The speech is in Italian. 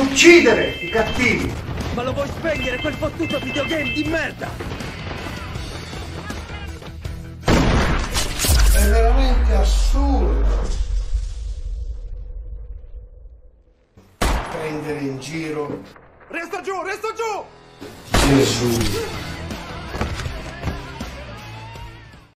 uccidere i cattivi. Ma lo vuoi spegnere quel fottuto videogame di merda? È veramente assurdo. Prendere in giro Resta giù, resta giù! Gesù.